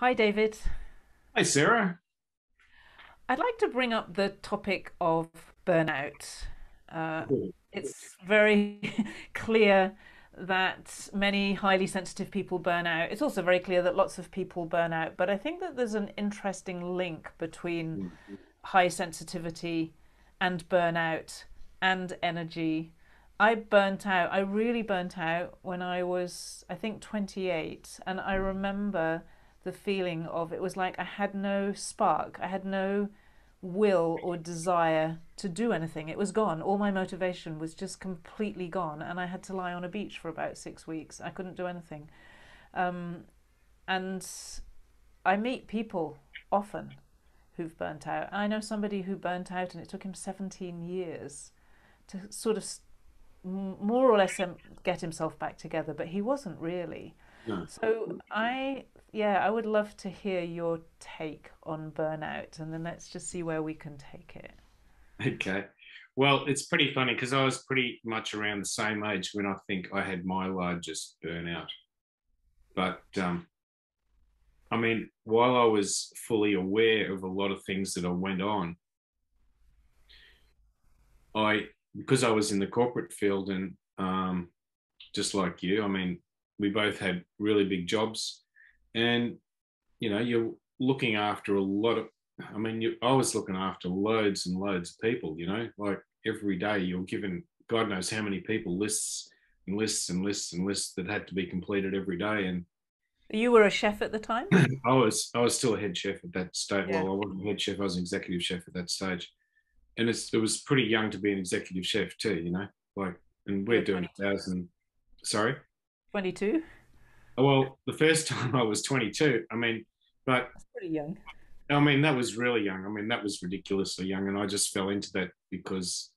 Hi, David. Hi, Sarah. I'd like to bring up the topic of burnout. Uh, Cool. it's very clear that many highly sensitive people burn out. It's also very clear that lots of people burn out, but I think that there's an interesting link between high sensitivity and burnout and energy. I burnt out, I really burnt out when I was, I think, 28. And I remember the feeling of it was like I had no spark, I had no will or desire to do anything. It was gone. All my motivation was just completely gone. And I had to lie on a beach for about six weeks. I couldn't do anything. Um, and I meet people often who've burnt out. I know somebody who burnt out and it took him 17 years to sort of more or less um, get himself back together, but he wasn't really. No. So I, yeah, I would love to hear your take on burnout, and then let's just see where we can take it. Okay. Well, it's pretty funny because I was pretty much around the same age when I think I had my largest burnout. But um, I mean, while I was fully aware of a lot of things that I went on, I because I was in the corporate field and um, just like you, I mean, we both had really big jobs, and you know, you're looking after a lot of. I mean, you, I was looking after loads and loads of people. You know, like every day you're given God knows how many people lists and lists and lists and lists that had to be completed every day. And You were a chef at the time? I was I was still a head chef at that stage. Yeah. Well, I wasn't head chef; I was an executive chef at that stage and it's it was pretty young to be an executive chef too, you know. Like, and we're were doing a thousand. Sorry. 22? Well, the first time I was 22. I mean, but That's pretty young. I mean that was really young. I mean that was ridiculously young, and I just fell into that because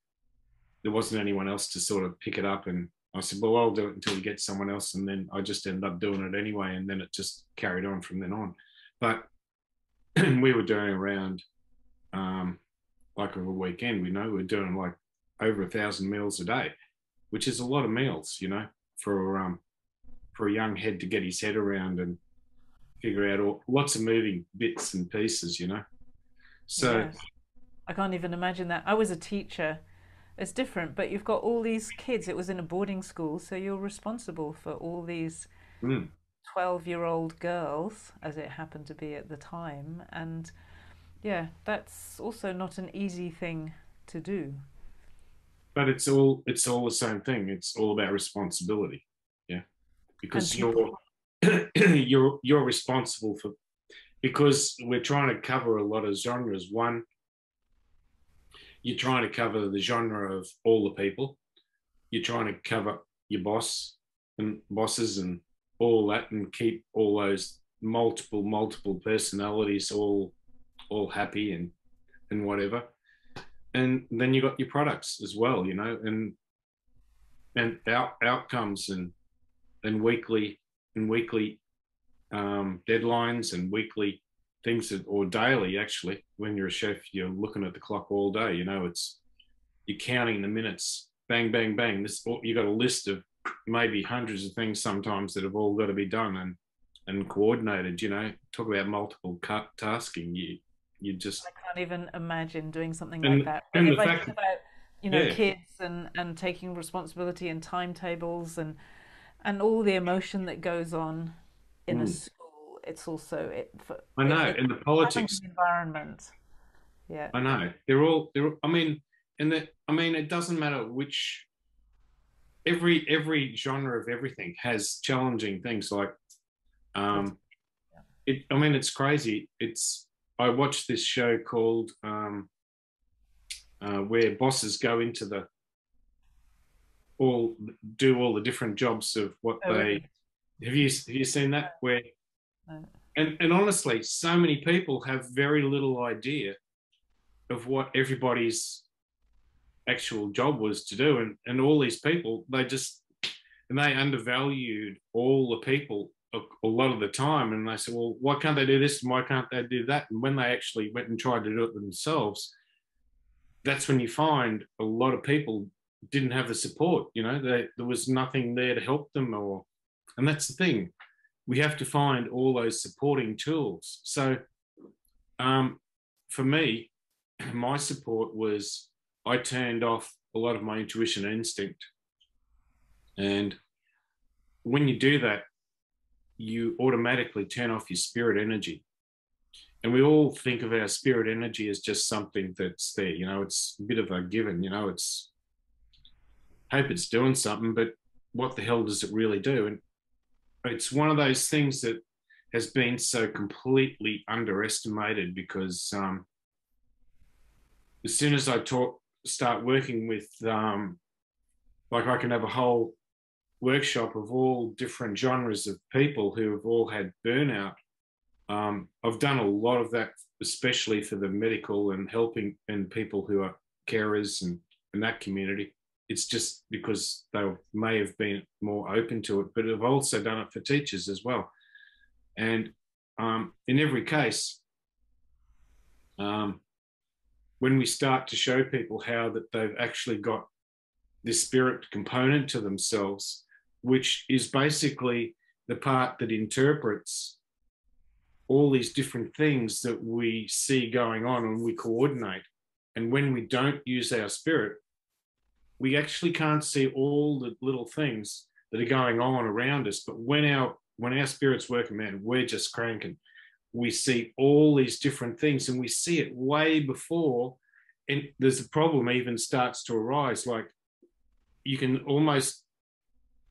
there wasn't anyone else to sort of pick it up. And I said, well, I'll do it until we get someone else, and then I just ended up doing it anyway, and then it just carried on from then on. But we were doing around um, like of a weekend, we know we're doing like over a thousand meals a day, which is a lot of meals, you know, for um for a young head to get his head around and figure out all, lots of moving bits and pieces, you know. So Yes. I can't even imagine that. I was a teacher. It's different, but you've got all these kids. It was in a boarding school, so you're responsible for all these mm, 12-year-old girls, as it happened to be at the time. And yeah, that's also not an easy thing to do. but it's all it's all the same thing. It's all about responsibility, because you're you're you're responsible for because we're trying to cover a lot of genres. One, you're trying to cover the genre of all the people. You're trying to cover your boss and bosses and all that, and keep all those multiple multiple personalities all all happy and and whatever. And then you got your products as well, you know, and and out, outcomes and and weekly and weekly um, deadlines and weekly things that or daily actually when you're a chef you're looking at the clock all day you know it's you're counting the minutes bang bang bang. This you got a list of maybe hundreds of things sometimes that have all got to be done and and coordinated you know. Talk about multiple cut tasking you you just I can't even imagine doing something like that. And if I think about, you know, yeah. kids and and taking responsibility and timetables and and all the emotion that goes on in a mm, school, it's also it for i know it's and the politics environment. Yeah. I know they're all they're. I mean, in the. I mean, it doesn't matter which. Every every genre of everything has challenging things. Like, um, yeah. it. I mean, it's crazy. It's. I watched this show called um, uh, where bosses go into the all do all the different jobs of what Oh, they really? have you have you seen that where no. and and honestly, so many people have very little idea of what everybody's actual job was to do and and all these people they just and they undervalued all the people a, a lot of the time and they said well why can't they do this and why can't they do that and when they actually went and tried to do it themselves that's when you find a lot of people didn't have the support you know they, there was nothing there to help them or and that's the thing we have to find all those supporting tools. So, um, for me, my support was I turned off a lot of my intuition and instinct. And when you do that, you automatically turn off your spirit energy. And we all think of our spirit energy as just something that's there, you know, it's a bit of a given, you know, it's hope it's doing something, but what the hell does it really do? And it's one of those things that has been so completely underestimated because um, as soon as I talk, start working with, um, like I can have a whole workshop of all different genres of people who have all had burnout. Um, I've done a lot of that, especially for the medical and helping and people who are carers and in that community. It's just because they may have been more open to it, but I've also done it for teachers as well. And um, in every case, um, when we start to show people how that they've actually got this spirit component to themselves, which is basically the part that interprets all these different things that we see going on and we coordinate. And when we don't use our spirit, we actually can't see all the little things that are going on around us. But when our when our spirit's working, man, we're just cranking we see all these different things and we see it way before and there's a problem even starts to arise like you can almost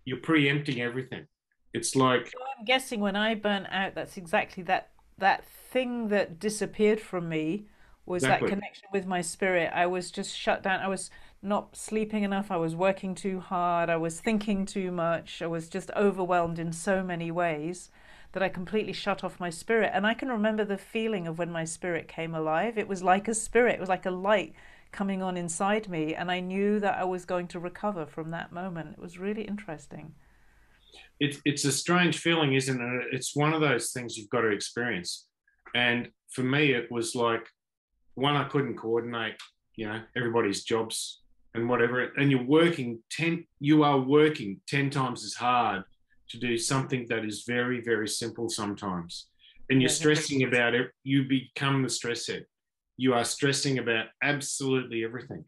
you're preempting everything it's like so i'm guessing when i burn out that's exactly that that thing that disappeared from me was exactly. that connection with my spirit i was just shut down i was not sleeping enough i was working too hard i was thinking too much i was just overwhelmed in so many ways that I completely shut off my spirit. And I can remember the feeling of when my spirit came alive. It was like a spirit, it was like a light coming on inside me. And I knew that I was going to recover from that moment. It was really interesting. It's, it's a strange feeling, isn't it? It's one of those things you've got to experience. And for me, it was like, one, I couldn't coordinate, you know, everybody's jobs and whatever. And you're working 10, you are working 10 times as hard to do something that is very, very simple sometimes. And you're stressing about it, you become the stress head. You are stressing about absolutely everything.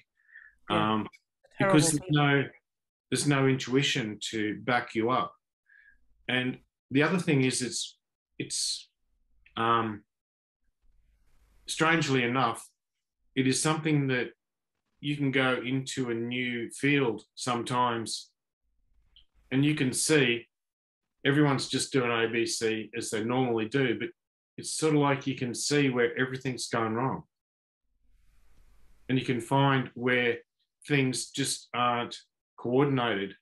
Yeah. Um, because there's no there's no intuition to back you up. And the other thing is it's it's um, strangely enough, it is something that you can go into a new field sometimes and you can see everyone's just doing ABC as they normally do, but it's sort of like you can see where everything's going wrong. And you can find where things just aren't coordinated.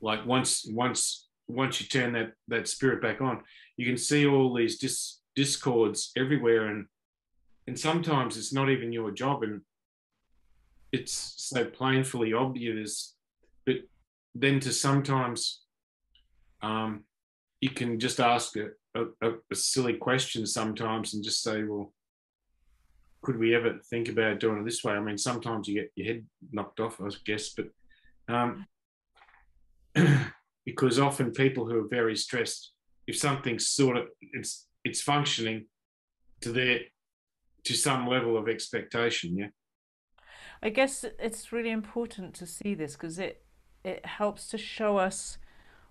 Like once once once you turn that that spirit back on, you can see all these dis, discords everywhere and and sometimes it's not even your job and it's so plainly obvious but then to sometimes um, you can just ask a, a, a, silly question sometimes and just say, well, could we ever think about doing it this way? I mean, sometimes you get your head knocked off, I guess, but um, because often people who are very stressed, if something's sort of it's it's functioning to their to some level of expectation, yeah. I guess it's really important to see this because it it helps to show us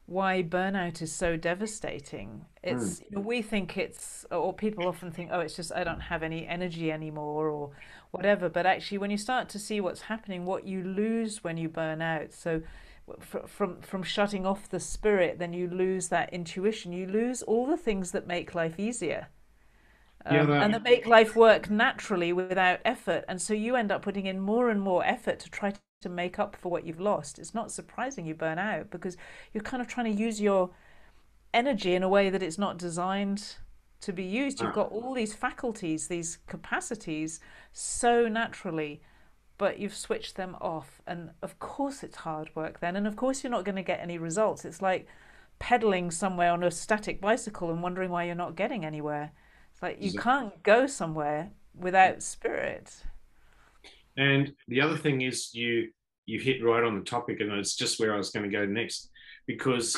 why burnout is so devastating. It's mm. you know, we think it's or people often think oh it's just I don't have any energy anymore or whatever but actually when you start to see what's happening what you lose when you burn out so from from shutting off the spirit then you lose that intuition you lose all the things that make life easier um, yeah, that... and that make life work naturally without effort and so you end up putting in more and more effort to try to to make up for what you've lost. It's not surprising you burn out because you're kind of trying to use your energy in a way that it's not designed to be used. You've got all these faculties, these capacities so naturally, but you've switched them off. And of course, it's hard work then. And of course, you're not going to get any results. It's like pedaling somewhere on a static bicycle and wondering why you're not getting anywhere. Like you can't go somewhere without spirit. And the other thing is you you hit right on the topic, and it's just where I was going to go next, because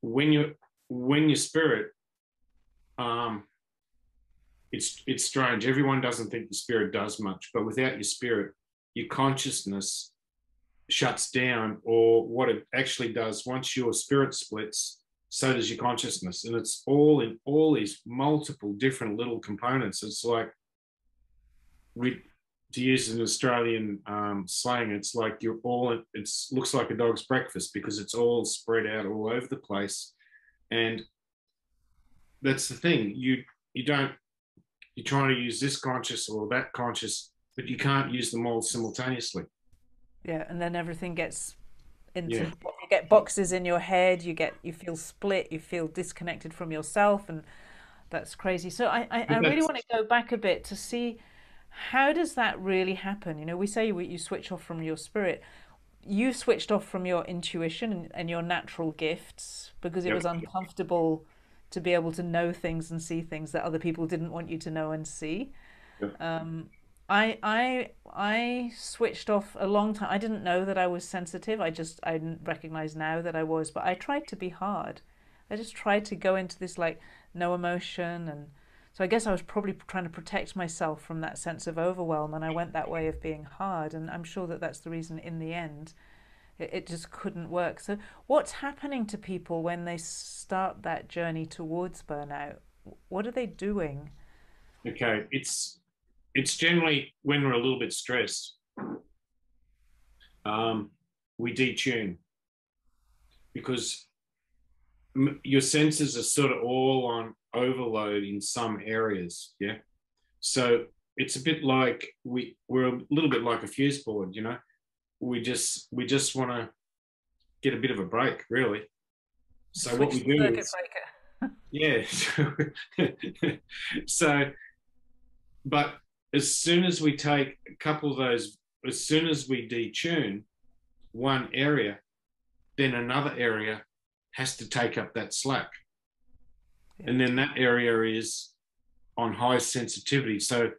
when you when your spirit, um, it's it's strange. Everyone doesn't think the spirit does much, but without your spirit, your consciousness shuts down, or what it actually does once your spirit splits, so does your consciousness, and it's all in all these multiple different little components. It's like we to use an Australian um, slang, it's like you're all, it looks like a dog's breakfast because it's all spread out all over the place. And that's the thing, you, you don't, you're trying to use this conscious or that conscious, but you can't use them all simultaneously. Yeah. And then everything gets into, yeah. Get boxes in your head, you get, you feel split, you feel disconnected from yourself. And that's crazy. So I, I, I really want to go back a bit to see, how does that really happen? You know, we say you switch off from your spirit. You switched off from your intuition and, your natural gifts because it yep. was uncomfortable to be able to know things and see things that other people didn't want you to know and see. Yep. Um, I I I switched off a long time. I didn't know that I was sensitive. I just I recognize now that I was, but I tried to be hard. I just tried to go into this like no emotion and so I guess I was probably trying to protect myself from that sense of overwhelm, and I went that way of being hard. And I'm sure that that's the reason in the end it, it just couldn't work. So, what's happening to people when they start that journey towards burnout? What are they doing? Okay, it's it's generally when we're a little bit stressed. Um, we detune because your senses are sort of all on overload in some areas. Yeah. So it's a bit like we we're a little bit like a fuse board, you know. We just we just want to get a bit of a break, really. So Switch what we do is, yeah. so, but as soon as we take a couple of those, as soon as we detune one area, then another area has to take up that slack and then that area is on high sensitivity. So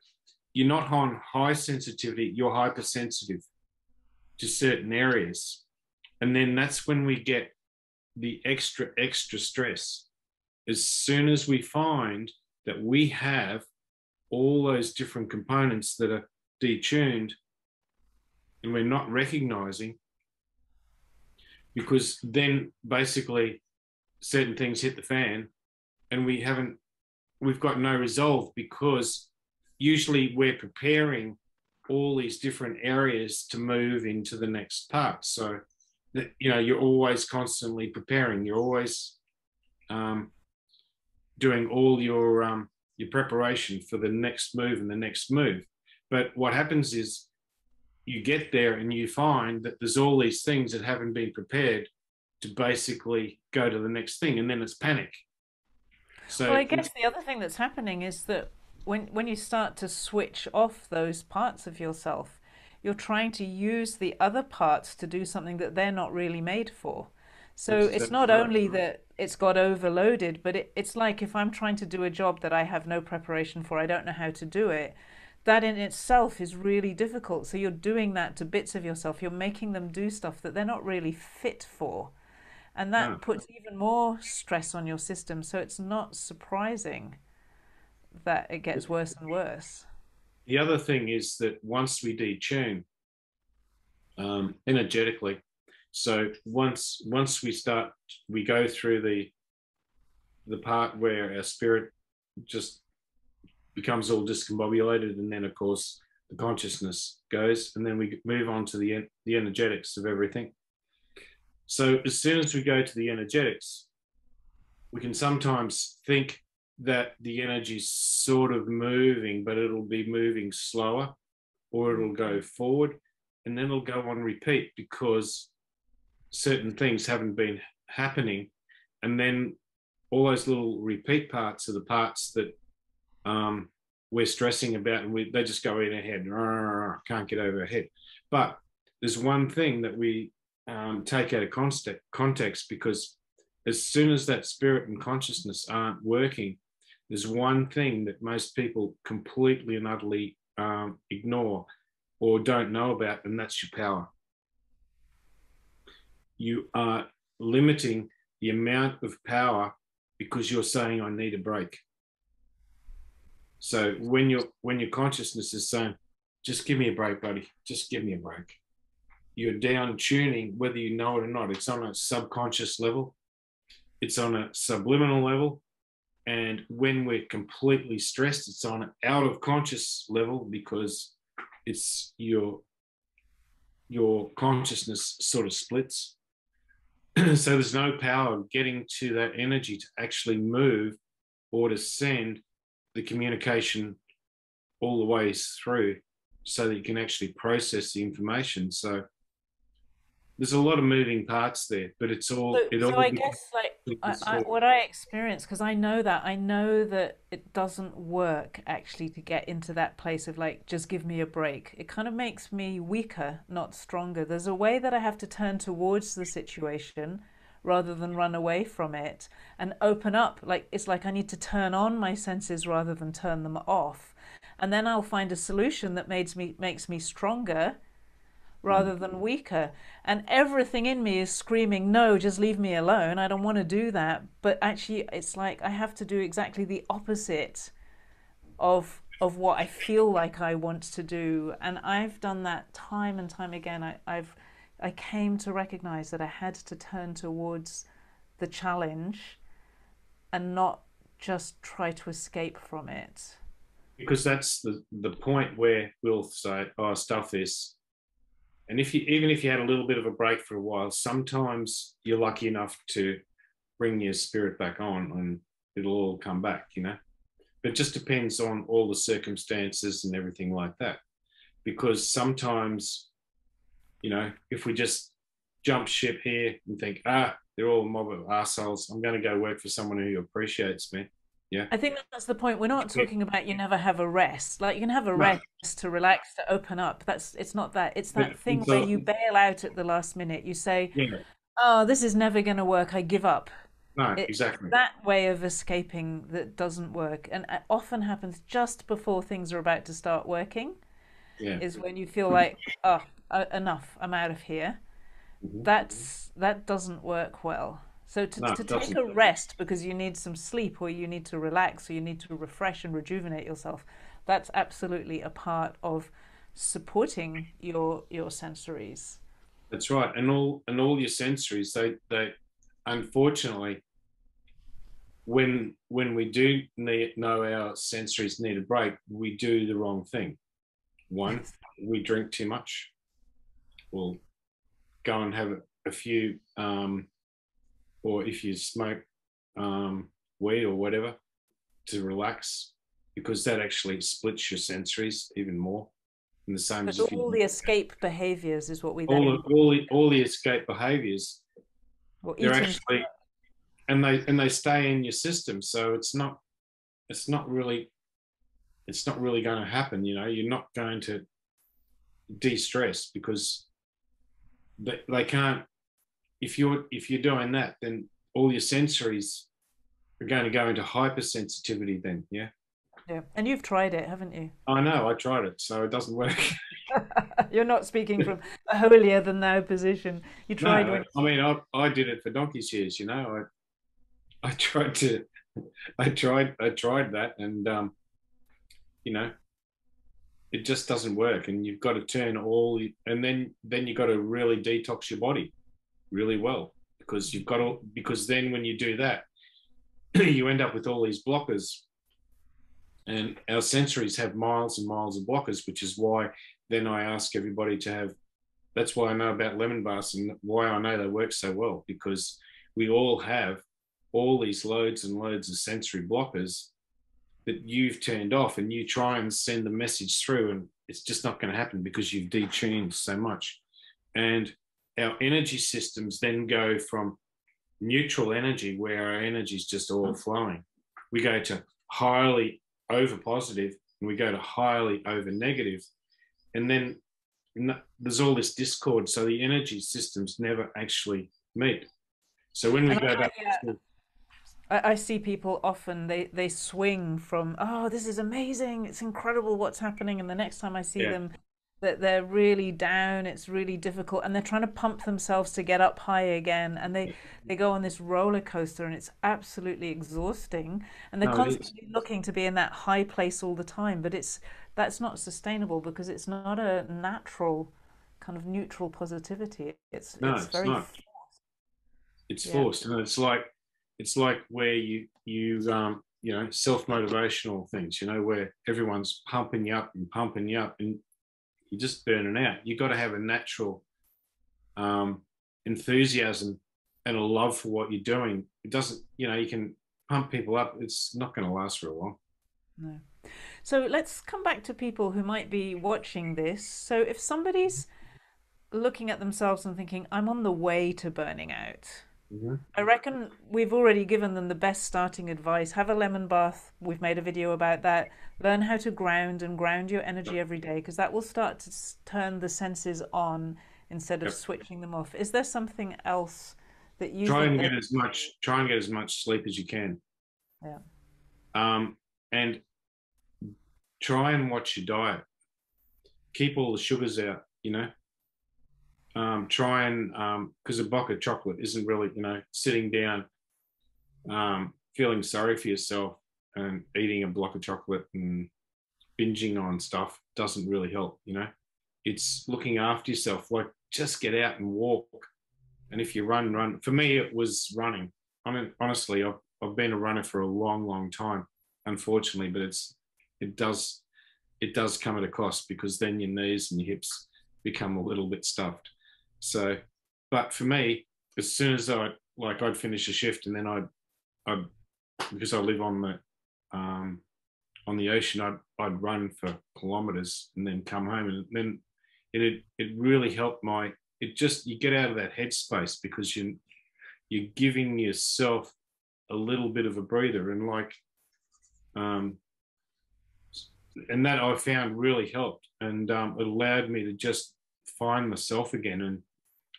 you're not on high sensitivity, you're hypersensitive to certain areas. And then that's when we get the extra, extra stress. As soon as we find that we have all those different components that are detuned and we're not recognizing, because then basically certain things hit the fan and we haven't we've got no resolve because usually we're preparing all these different areas to move into the next part. So that you know you're always constantly preparing. You're always um, doing all your um, your preparation for the next move and the next move but what happens is you get there and you find that there's all these things that haven't been prepared to basically go to the next thing and then it's panic so well, I guess the other thing that's happening is that when when you start to switch off those parts of yourself, you're trying to use the other parts to do something that they're not really made for. So it's not only that it's got overloaded, but it, it's like if I'm trying to do a job that I have no preparation for, I don't know how to do it. That in itself is really difficult. So you're doing that to bits of yourself. You're making them do stuff that they're not really fit for. And that yeah. puts even more stress on your system. So it's not surprising that it gets worse and worse. The other thing is that once we detune um, energetically, so once once we start, we go through the the part where our spirit just becomes all discombobulated, and then of course the consciousness goes, and then we move on to the the energetics of everything. So as soon as we go to the energetics, we can sometimes think that the energy's sort of moving, but it'll be moving slower or it'll go forward and then it'll go on repeat because certain things haven't been happening. And then all those little repeat parts are the parts that um, we're stressing about and we, they just go in our head, can't get over our head. But there's one thing that we um, take out of context, context because as soon as that spirit and consciousness aren't working, there's one thing that most people completely and utterly um, ignore or don't know about, and that's your power. You are limiting the amount of power because you're saying I need a break. So when your when your consciousness is saying, just give me a break, buddy, just give me a break. You're down tuning, whether you know it or not. It's on a subconscious level, it's on a subliminal level. And when we're completely stressed, it's on an out of conscious level because it's your your consciousness sort of splits. so there's no power getting to that energy to actually move or to send the communication all the way through so that you can actually process the information. So there's a lot of moving parts there, but it's all. So, it so all I guess like I, I, what I experience because I know that I know that it doesn't work actually to get into that place of like just give me a break. It kind of makes me weaker, not stronger. There's a way that I have to turn towards the situation rather than run away from it and open up. Like it's like I need to turn on my senses rather than turn them off, and then I'll find a solution that makes me makes me stronger rather than weaker. And everything in me is screaming, no, just leave me alone. I don't want to do that. But actually, it's like I have to do exactly the opposite of of what I feel like I want to do. And I've done that time and time again. I, I've I came to recognize that I had to turn towards the challenge and not just try to escape from it. Because that's the, the point where we'll say, oh, stuff this and if you even if you had a little bit of a break for a while, sometimes you're lucky enough to bring your spirit back on and it'll all come back, you know. But it just depends on all the circumstances and everything like that. Because sometimes, you know, if we just jump ship here and think, ah, they're all a mob of assholes, I'm going to go work for someone who appreciates me. Yeah. I think that's the point. We're not talking about you never have a rest. Like you can have a rest to relax, to open up. That's it's not that. It's that thing where you bail out at the last minute. You say, yeah. "Oh, this is never going to work. I give up." No, it, exactly. That way of escaping that doesn't work, and it often happens just before things are about to start working. Yeah. Is when you feel like, "Oh, uh, enough. I'm out of here." Mm-hmm. That's that doesn't work well. So to, no, to take a rest because you need some sleep or you need to relax or you need to refresh and rejuvenate yourself, that's absolutely a part of supporting your your sensories. That's right, and all and all your sensories. They they unfortunately when when we do need, know our sensories need a break, we do the wrong thing. One, we drink too much. We'll go and have a, a few um, or if you smoke um, weed or whatever to relax, because that actually splits your sensories even more. In the same as all the escape behaviors is what we all the, all the all the escape behaviors. Well, they're actually and they and they stay in your system, so it's not it's not really it's not really going to happen. You know, you're not going to de-stress because they, they can't if you're if you're doing that, then all your sensories are going to go into hypersensitivity. Then, yeah. Yeah, and you've tried it, haven't you? I know, I tried it, so it doesn't work. You're not speaking from a holier than thou position. You tried. No, I mean, I, I did it for donkey's years. You know, I I tried to, I tried, I tried that, and um, you know, it just doesn't work. And you've got to turn all, and then then you've got to really detox your body really well because you've got all because then when you do that you end up with all these blockers. And our sensories have miles and miles of blockers which is why then i ask everybody to have that's why i know about lemon baths and why i know they work so well because we all have all these loads and loads of sensory blockers that you've turned off and you try and send the message through and it's just not going to happen because you've detuned so much. And our energy systems then go from neutral energy, where our energy is just all flowing, we go to highly over positive and we go to highly over. And then there's all this discord. So the energy systems never actually meet. So when we go back. Yeah. I, see people often they they swing from oh this is amazing it's incredible what's happening and the next time I see yeah. them that they're really down it's really difficult and they're trying to pump themselves to get up high again and they they go on this roller coaster and it's absolutely exhausting and they're No, constantly looking to be in that high place all the time but it's that's not sustainable because it's not a natural kind of neutral positivity it's No, it's it's very not. It's yeah forced, and it's like it's like where you you um you know self motivational things. You know where everyone's pumping you up and pumping you up, and you're just burning out. You've got to have a natural um, enthusiasm and a love for what you're doing. It doesn't, you know, you can pump people up. It's not going to last for a while. no so let's come back to people who might be watching this so if somebody's looking at themselves and thinking i'm on the way to burning out Mhm. I reckon we've already given them the best starting advice. Have a lemon bath. We've made a video about that. Learn how to ground and ground your energy every day because that will start to turn the senses on instead of Yep. switching them off. Is there something else that you Try and get as much. Try and get as much sleep as you can. Yeah. Um, and try and watch your diet. Keep all the sugars out. You know. Um, try and because a block of chocolate isn't really you know sitting down um, feeling sorry for yourself and eating a block of chocolate and binging on stuff doesn't really help you know? It's looking after yourself like just get out and walk. And if you run run. For me it was running. I mean honestly i've, I've been a runner for a long long time unfortunately but it's it does it does come at a cost because then your knees and your hips become a little bit stuffed so, but for me, as soon as I like, I'd finish a shift and then I'd, I'd because I live on the, um, on the ocean, I'd, I'd run for kilometers and then come home. And then it, it really helped my, it just, you get out of that headspace because you, you're giving yourself a little bit of a breather. And like, um, and that I found really helped and um, it allowed me to just find myself again. And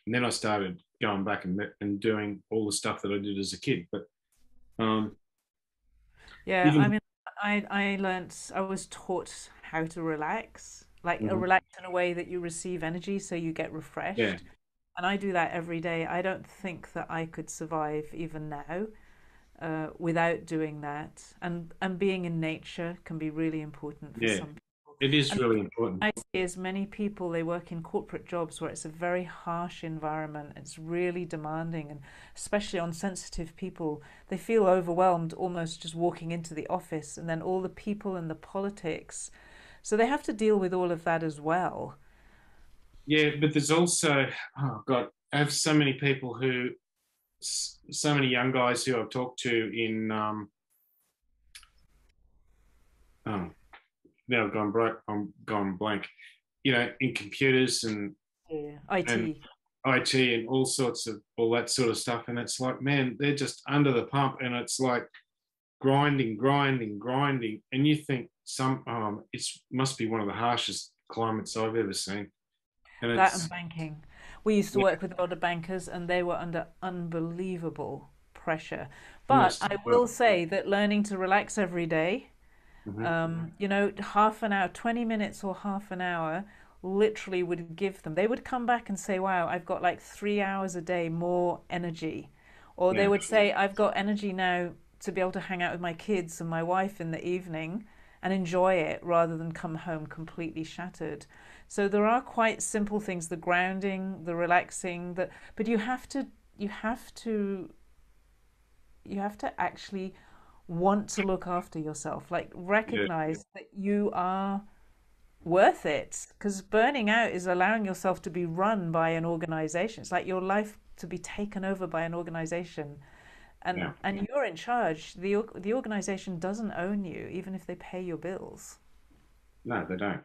and then I started going back and, and doing all the stuff that I did as a kid. But um, Yeah, I mean, I I learnt I was taught how to relax, like a Mhm. relax in a way that you receive energy so you get yeah, refreshed. And I do that every day. I don't think that I could survive even now uh, without doing that. And and being in nature can be really important for yeah, some people. It is And really important. I see as many people they work in corporate jobs where it's a very harsh environment. It's really demanding, and especially on sensitive people, they feel overwhelmed almost just walking into the office, and then all the people and the politics. So they have to deal with all of that as well. Yeah, but there's also oh god, I have so many people who, so many young guys who I've talked to in um, oh, now I've gone blank. I'm gone blank. You know, in computers and Yeah, and IT. IT and all sorts of all that sort of stuff. And it's like, man, they're just under the pump, and it's like grinding, grinding, grinding. And you think some, um, it's must be one of the harshest climates I've ever seen. And That and banking. We used to yeah, work with a lot of bankers, and they were under unbelievable pressure. But yes, I will well, say that learning to relax every day mhm, um, you know, half an hour, 20 minutes or half an hour literally would give them. They would come back and say, Wow, I've got like three hours a day more energy. Or they yeah, would say, I've got energy now to be able to hang out with my kids and my wife in the evening and enjoy it rather than come home completely shattered. So there are quite simple things, the grounding, the relaxing, that but you have to you have to you have to actually want to look after yourself like yeah, recognize that you are worth it because burning out is allowing yourself to be run by an organization it's like your life to be taken over by an organization and yeah. and you're in charge the the organization doesn't own you even if they pay your bills No, they don't.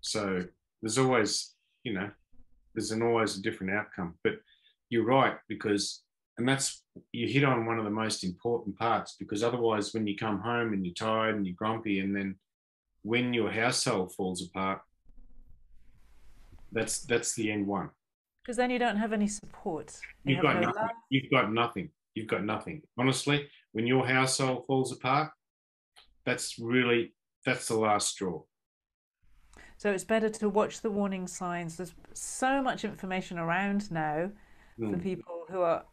So there's always, you know, there's an always a different outcome. But you're right because, and that's you hit on one of the most important parts because otherwise, when you come home and you're tired and you're grumpy, and then when your household falls apart, that's that's the end one. because then you don't have any support you You've have got no nothing. love You've got nothing. You've got nothing. Honestly, when your household falls apart, that's really that's the last straw. So it's better to watch the warning signs. There's so much information around now mm. for people who are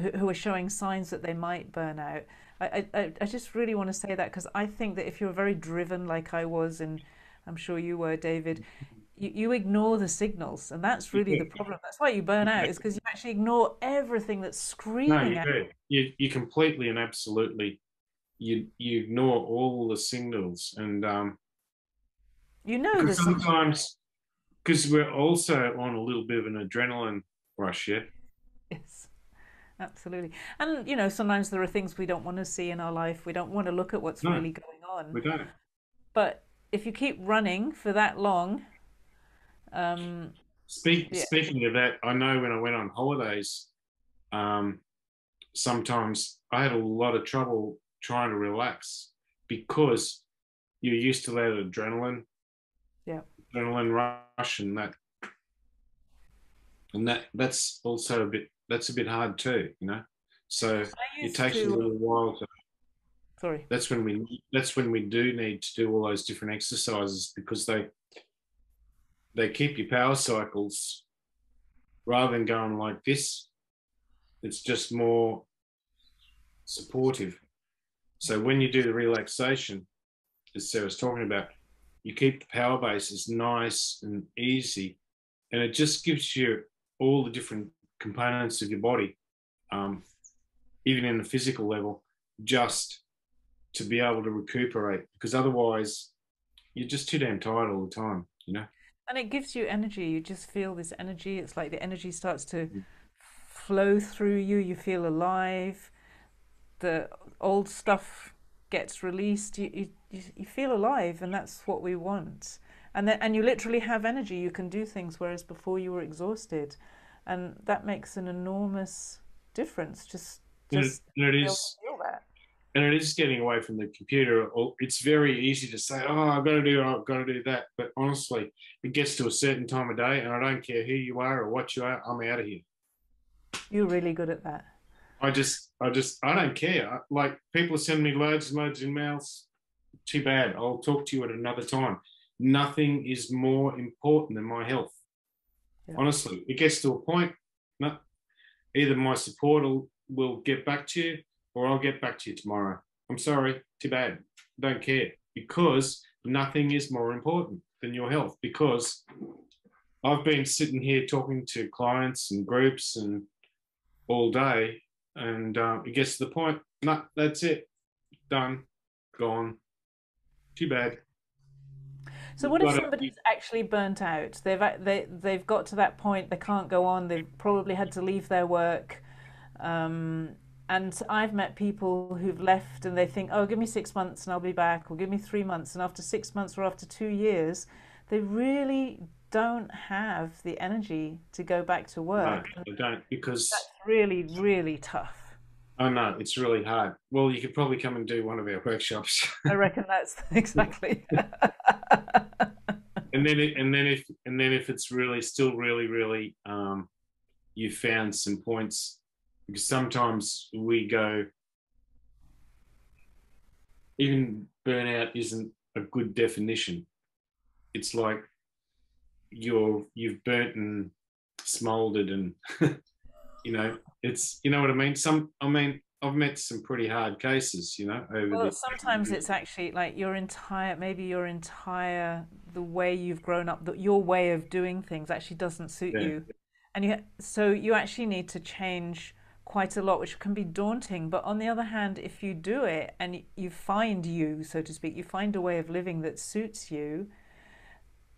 who are showing signs that they might burn out. I, I, I just really want to say that because I think that if you're very driven like I was, and I'm sure you were, David, you, you ignore the signals, and that's really the problem. That's why you burn out, is because you actually ignore everything that's screaming. No, you do. You, you completely and absolutely you you ignore all the signals, and um, you know sometimes because we're also on a little bit of an adrenaline rush, yeah. Yes. Absolutely. And, you know, sometimes there are things we don't want to see in our life. We don't want to look at what's no, really going on. We don't. But if you keep running for that long, um, Speak, yeah. Speaking of that, I know when I went on holidays, um, sometimes I had a lot of trouble trying to relax because you're used to that adrenaline, yeah, adrenaline rush, and that, and that that's also a bit that's a bit hard too, you know. So it takes to... a little while to. Sorry. That's when we. That's when we do need to do all those different exercises because they. They keep your power cycles, rather than going like this. It's just more supportive. So when you do the relaxation, as Sarah's talking about, you keep the power bases nice and easy, and it just gives you all the different components of your body, um, even in the physical level, just to be able to recuperate. Because otherwise, you're just too damn tired all the time, you know. And it gives you energy. You just feel this energy. It's like the energy starts to mm. flow through you. You feel alive. The old stuff gets released. You you you feel alive, and that's what we want. And then, and you literally have energy. You can do things, whereas before you were exhausted and that makes an enormous difference. Just, just and it, and it is, and it is getting away from the computer. Oh, it's very easy to say, "Oh, I've got to do, I've got to do that," but honestly, it gets to a certain time of day, and I don't care who you are or what you are. I'm out of here. You're really good at that. I just, I just, I don't care. Like people send me loads and loads of emails. Too bad. I'll talk to you at another time. Nothing is more important than my health. Honestly, it gets to a point. No, either my support will, will get back to you, or I'll get back to you tomorrow. I'm sorry, too bad. Don't care because nothing is more important than your health. Because I've been sitting here talking to clients and groups and all day, and uh, it gets to the point. No, that's it. Done. Gone. Too bad. So what if somebody's actually burnt out? They've they they've got to that point. They can't go on. They've probably had to leave their work. Um, and I've met people who've left and they think, oh, give me six months and I'll be back, or give me three months. And after six months or after two years, they really don't have the energy to go back to work. No, they don't because that's really, really tough. Oh no, it's really hard. Well, you could probably come and do one of our workshops. I reckon that's exactly. and then, it, and then if, and then if it's really still really, really, um, you found some points because sometimes we go. Even burnout isn't a good definition. It's like you're you've burnt and smoldered and you know it's you know what I mean. Some I mean I've met some pretty hard cases, you know. Over well, sometimes it's actually like your entire maybe your entire the way you've grown up, that your way of doing things actually doesn't suit yeah. you, and you so you actually need to change quite a lot, which can be daunting. But on the other hand, if you do it and you find you, so to speak, you find a way of living that suits you,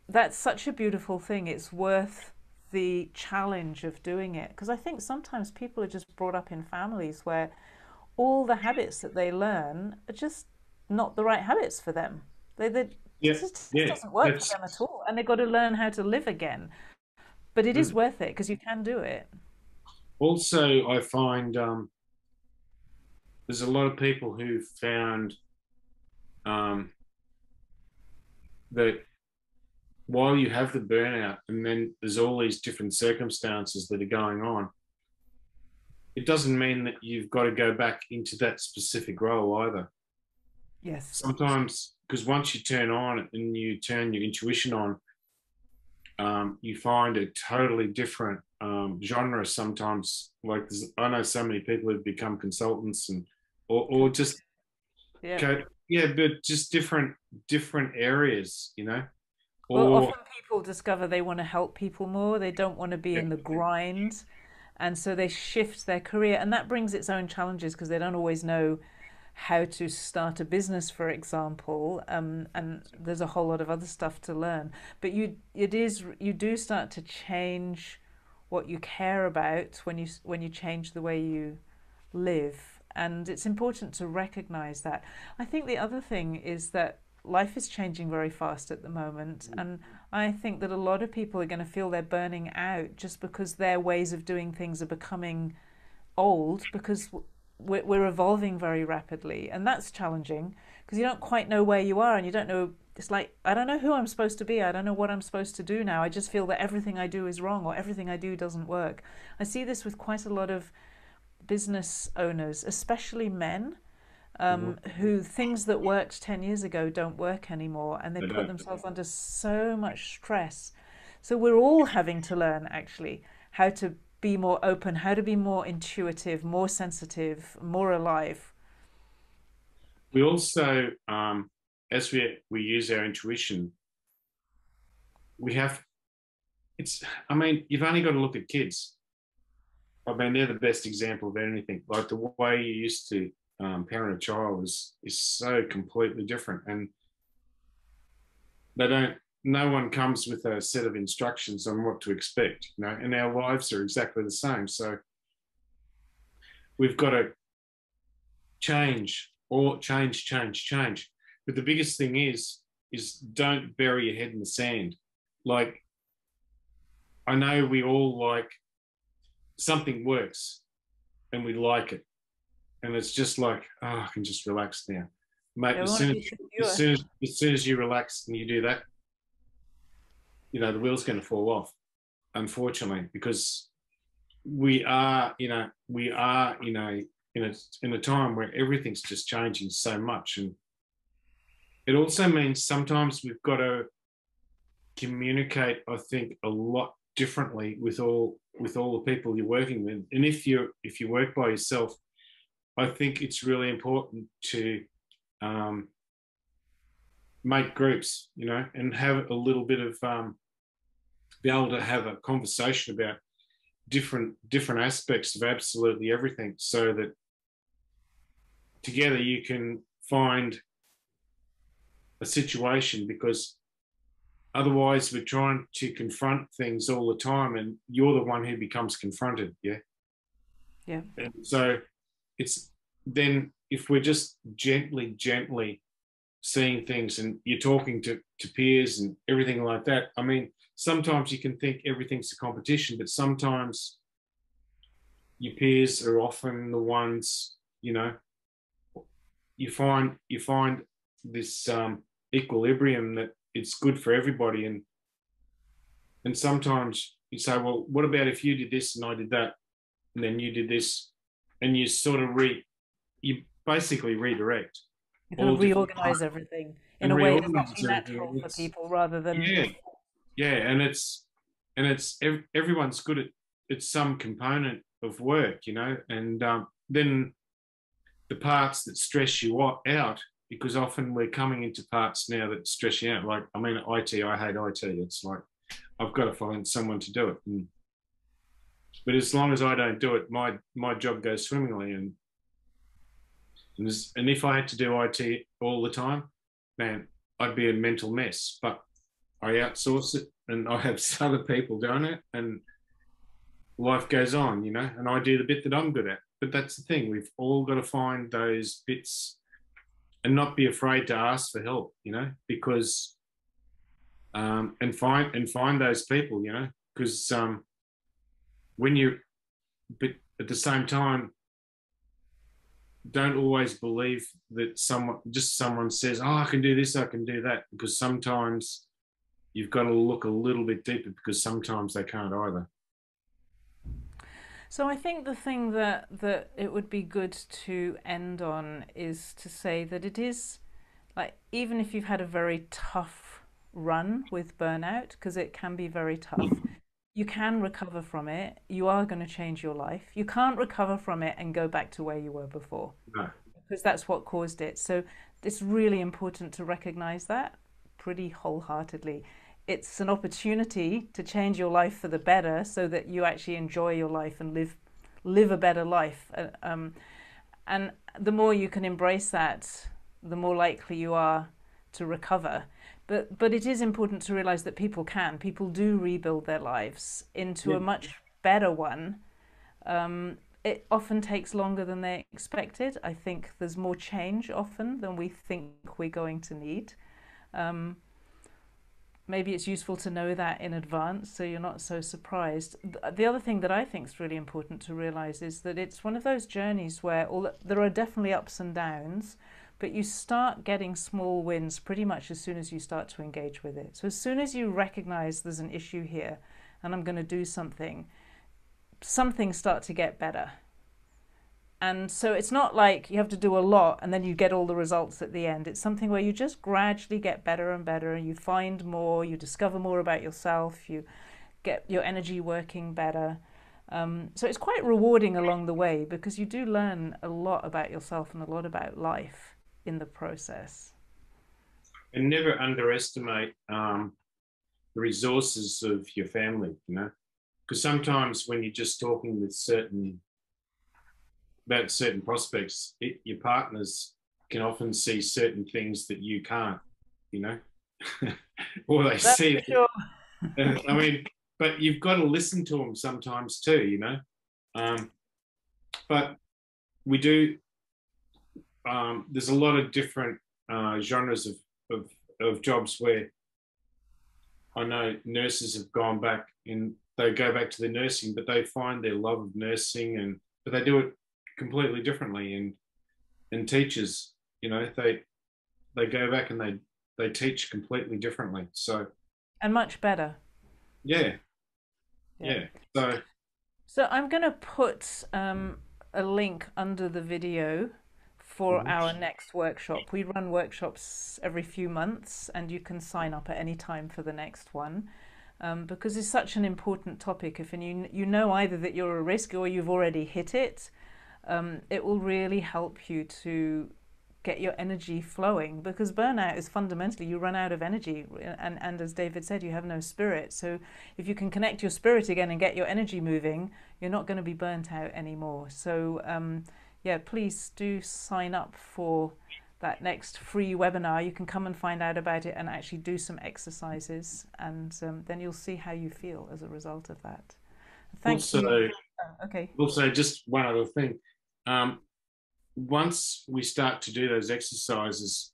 that's such a beautiful thing. It's worth the challenge of doing it because I think sometimes people are just brought up in families where all the habits that they learn are just not the right habits for them. They, they yeah, it just, yeah, doesn't work for them at all, and they've got to learn how to live again. But it is mm. worth it because you can do it. Also, I find um, there's a lot of people who found um, that while you have the burnout and then there's all these different circumstances that are going on, it doesn't mean that you've got to go back into that specific role either. Yes. Sometimes, because once you turn on and you turn your intuition on, um, you find a totally different um, genre. Sometimes, like I know so many people who've become consultants and or, or just yeah. yeah, but just different different areas, you know. Or, well, often people discover they want to help people more. They don't want to be yeah. in the grind, and so they shift their career, and that brings its own challenges because they don't always know how to start a business, for example, um, and there's a whole lot of other stuff to learn. But you, it is you do start to change what you care about when you when you change the way you live, and it's important to recognize that. I think the other thing is that life is changing very fast at the moment, mm. and I think that a lot of people are going to feel they're burning out just because their ways of doing things are becoming old because we're, we're evolving very rapidly, and that's challenging because you don't quite know where you are, and you don't know. It's like I don't know who I'm supposed to be. I don't know what I'm supposed to do now. I just feel that everything I do is wrong, or everything I do doesn't work. I see this with quite a lot of business owners, especially men. Um, mm-hmm. who things that worked 10 years ago don't work anymore and they put themselves under so much stress. So we're all having to learn actually how to be more open, how to be more intuitive, more sensitive, more alive. We also, um, as we we use our intuition, we have. It's. I mean, you've only got to look at kids. I mean, they're the best example of anything. Like the way you used to um, parent a child is is so completely different, and they don't no one comes with a set of instructions on what to expect, you know, and our lives are exactly the same. So we've got to change or change, change, change. But the biggest thing is, is don't bury your head in the sand. Like, I know we all like something works and we like it. And it's just like, oh, I can just relax now. Mate, as soon as, as, soon as, as soon as you relax and you do that, you know the wheel's going to fall off unfortunately because we are you know we are you know in a in a time where everything's just changing so much and it also means sometimes we've got to communicate i think a lot differently with all with all the people you're working with and if you if you work by yourself i think it's really important to um, make groups, you know, and have a little bit of um, be able to have a conversation about different different aspects of absolutely everything, so that together you can find a situation because otherwise we're trying to confront things all the time and you're the one who becomes confronted yeah? Yeah. And so it's then if we're just gently gently seeing things and you're talking to, to peers and everything like that. I mean, sometimes you can think everything's a competition, but sometimes your peers are often the ones, you know, you find you find this um, equilibrium that it's good for everybody and and sometimes you say, well, what about if you did this and I did that, and then you did this, and you sort of re, you basically redirect you kind of reorganize everything in a way that's not natural for people rather than yeah. Yeah and it's and it's everyone's good at it's some component of work you know and um, then the parts that stress you out because often we're coming into parts now that stress you out like i mean it i hate it it's like i've got to find someone to do it and, but as long as i don't do it my my job goes swimmingly and and, if I had to do IT all the time, man, I'd be a mental mess. But I outsource it and I have other people doing it and life goes on, you know, and I do the bit that I'm good at. But that's the thing, we've all got to find those bits and not be afraid to ask for help, you know, because um, and find and find those people, you know, because um, when you but at the same time don't always believe that someone just someone says, "Oh, I can do this, I can do that," because sometimes you've got to look a little bit deeper because sometimes they can't either. So I think the thing that that it would be good to end on is to say that it is like even if you've had a very tough run with burnout, because it can be very tough, you can recover from it. You are going to change your life. You can't recover from it and go back to where you were before. No. Because that's what caused it. So it's really important to recognize that pretty wholeheartedly. It's an opportunity to change your life for the better so that you actually enjoy your life and live live a better life. Uh, um, and the more you can embrace that, the more likely you are to recover. But but it is important to realize that people can. People do rebuild their lives into yeah. a much better one. Um, it often takes longer than they expected. I think there's more change often than we think we're going to need. Um, maybe it's useful to know that in advance so you're not so surprised. The other thing that I think is really important to realize is that it's one of those journeys where all, there are definitely ups and downs, but you start getting small wins pretty much as soon as you start to engage with it. So as soon as you recognize there's an issue here and I'm going to do something, some things start to get better. And so it's not like you have to do a lot and then you get all the results at the end. It's something where you just gradually get better and better and you find more, you discover more about yourself, you get your energy working better. Um, so it's quite rewarding along the way because you do learn a lot about yourself and a lot about life in the process. And never underestimate um, the resources of your family, you know, because sometimes when you're just talking with certain about certain prospects, it, your partners can often see certain things that you can't, you know, or they That's see. Sure. I mean, but you've got to listen to them sometimes too, you know. Um, but we do. Um, there's a lot of different uh, genres of, of of jobs where I know nurses have gone back and they go back to the nursing, but they find their love of nursing and but they do it completely differently and and teachers you know they they go back and they they teach completely differently. So and much better. Yeah. Yeah, yeah. so so i'm going to put um, a link under the video for mm-hmm. our next workshop. We run workshops every few months and you can sign up at any time for the next one um, because it's such an important topic. If and you you know either that you're a risk or you've already hit it um, it will really help you to get your energy flowing because burnout is fundamentally you run out of energy and, and as david said you have no spirit. So if you can connect your spirit again and get your energy moving you're not going to be burnt out anymore. So um, yeah please do sign up for that next free webinar. You can come and find out about it and actually do some exercises and um, then you'll see how you feel as a result of that. Thank also, you. Oh, okay. also just one other thing. Um, once we start to do those exercises,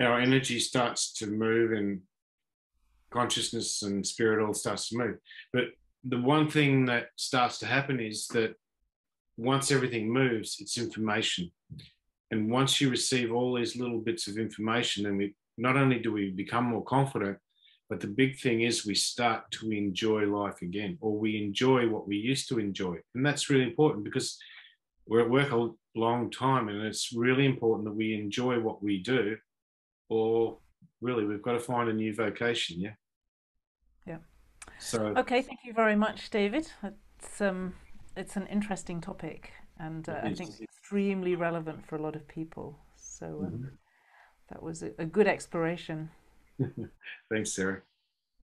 our energy starts to move and consciousness and spirit all starts to move. But the one thing that starts to happen is that once everything moves, it's information. And once you receive all these little bits of information, then we not only do we become more confident, but the big thing is we start to enjoy life again, or we enjoy what we used to enjoy. And that's really important because we're at work a long time and it's really important that we enjoy what we do or really we've got to find a new vocation yeah yeah so okay thank you very much david it's um it's an interesting topic and uh, i think extremely relevant for a lot of people. So um, mm-hmm. that was a, a good exploration. Thanks sarah